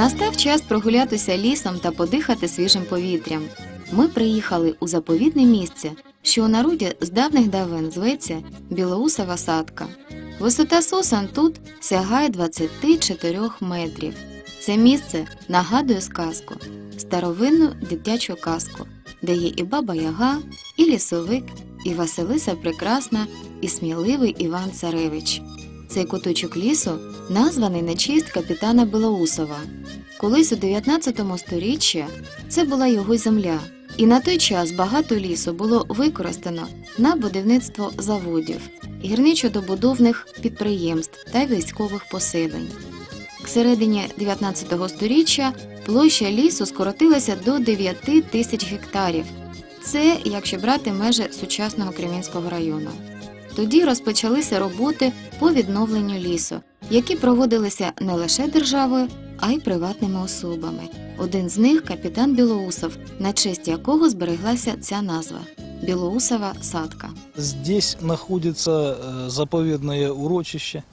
Настав час прогулятися лісом та подихати свіжим повітрям. Ми приїхали у заповідне місце, що у народі з давних давен зветься Білоусова садка. Висота сосен тут сягає 24 метрів. Це місце нагадує сказку, старовинну дитячу казку, де є і баба Яга, і лісовик, і Василиса Прекрасна, і сміливий Іван Царевич. Цей куточок лісу названий на честь капітана Белоусова. Колись у 19 сторіччі це була його земля, і на той час багато лісу було використано на будівництво заводів, гірничо-добудовних підприємств та військових поселень. К середині 19 сторіччя площа лісу скоротилася до 9 тисяч гектарів. Це якщо брати межі сучасного Кремінського району Тоді розпочалися роботи по відновленню лісу, які проводилися не лише державою, а й приватними особами. Один з них капітан Білоусов, на честь якого збереглася ця назва Білоусова садка. Здесь находится э, заповедное урочище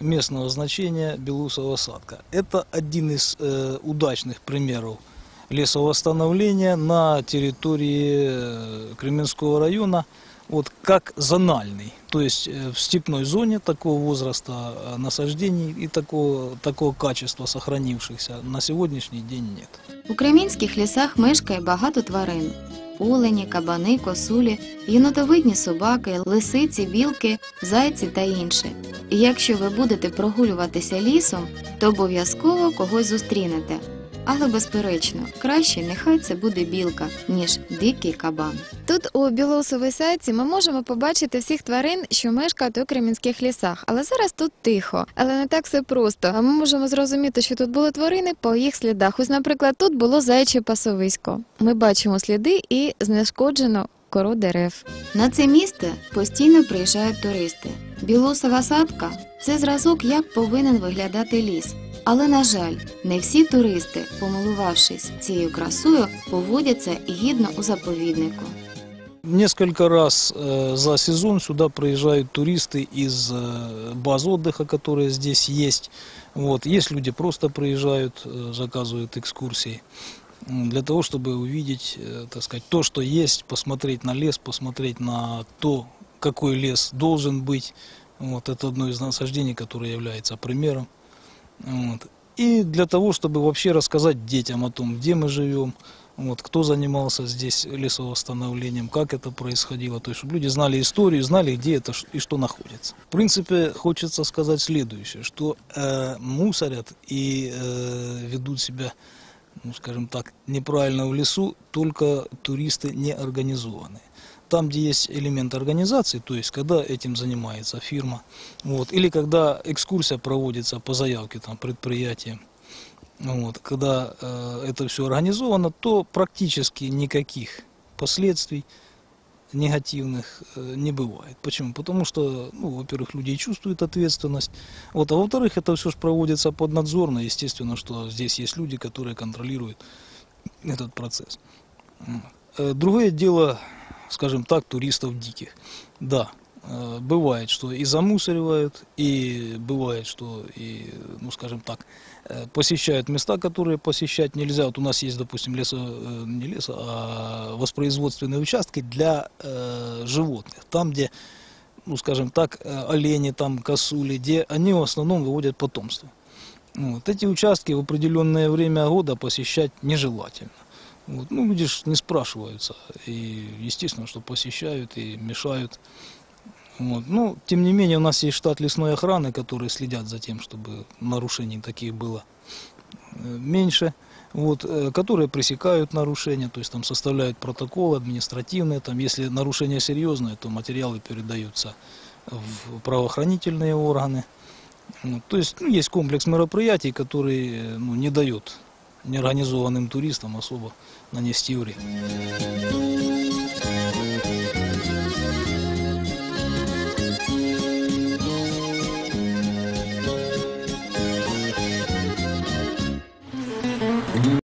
местного значения Белусова садка. Это один из э, удачных примеров лесовосстановления на территории э, Кременского района, вот как зональный, то есть э, в степной зоне такого возраста э, насаждений и такого, такого качества сохранившихся на сегодняшний день нет. У кремінських лісах мешкає багато тварин: олені, кабани, косулі, єнотовидні собаки, лисиці, білки, зайці та інше. І якщо ви будете прогулюватися лісом, то обов'язково когось зустрінете. Але безперечно, краще нехай це буде білка, ніж дикий кабан. Тут у Білоусовій сайці ми можемо побачити всіх тварин, що мешкають у кремінських лісах. Але зараз тут тихо. Але не так все просто. А ми можемо зрозуміти, що тут були тварини по їх слідах. Ось, наприклад, тут було заяче пасовисько. Ми бачимо сліди і знешкоджено кору дерев. На це місце постійно приїжджають туристи. Білосова садка це зразок, як повинен виглядати ліс. Але, на жаль, не всі туристи, помилувавшись цією красою, поводяться гідно у заповіднику. Несколько раз э, за сезон сюда приезжают туристы из э, баз отдыха, которые здесь есть. Вот. Есть люди просто приезжают, э, заказывают экскурсии м, для того, чтобы увидеть, э, так сказать, то, что есть, посмотреть на лес, посмотреть на то, какой лес должен быть. Вот. Это одно из насаждений, которое является примером. Вот. И для того, чтобы вообще рассказать детям о том, где мы живем, вот, кто занимался здесь лесовосстановлением, как это происходило, то есть, чтобы люди знали историю, знали, где это ш- и что находится. В принципе, хочется сказать следующее, что э, мусорят и э, ведут себя, ну, скажем так, неправильно в лесу только туристы неорганизованные. Там, где есть элемент организации, то есть когда этим занимается фирма, вот, или когда экскурсия проводится по заявке там, предприятия, вот, когда э, это все организовано, то практически никаких последствий негативных э, не бывает. Почему? Потому что, ну, во-первых, люди чувствуют ответственность, вот, а во-вторых, это все же проводится поднадзорно, естественно, что здесь есть люди, которые контролируют этот процесс. Э, Другое дело, скажем так, туристов диких. Да, э, бывает, что и замусоривают, и бывает, что и, ну, скажем так, э, посещают места, которые посещать нельзя. Вот у нас есть, допустим, лесо, э, не лесо, а воспроизводственные участки для э, животных. Там, где, ну, скажем так, олени, там, косули, где они в основном выводят потомство. Вот. Эти участки в определенное время года посещать нежелательно. Вот. Ну, люди ж не спрашиваются. И естественно, что посещают и мешают. Вот. Но, тем не менее, у нас есть штат лесной охраны, которые следят за тем, чтобы нарушений таких было э, меньше. Вот, э, которые пресекают нарушения, то есть там составляют протоколы административные, там, если нарушение серьезное, то материалы передаются в правоохранительные органы. Вот, то есть ну, есть комплекс мероприятий, который э, ну, не дает неорганизованным туристам особо нанести вред.